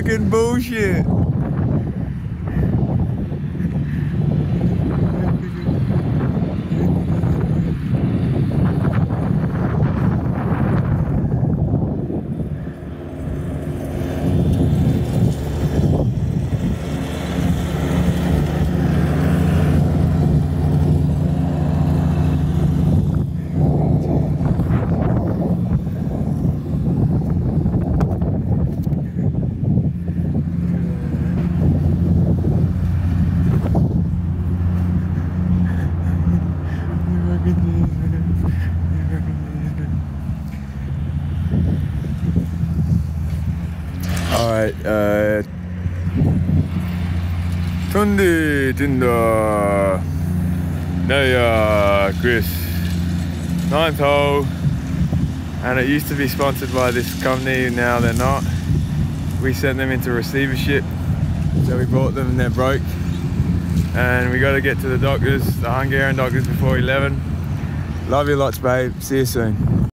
fucking bullshit. Alright, uh Tunde Tinder Naya Chris Ninth hole and it used to be sponsored by this company, now they're not. We sent them into receivership, so we bought them and they're broke. And we got to get to the doctors, the Hungarian doctors before 11. Love you lots, babe. See you soon.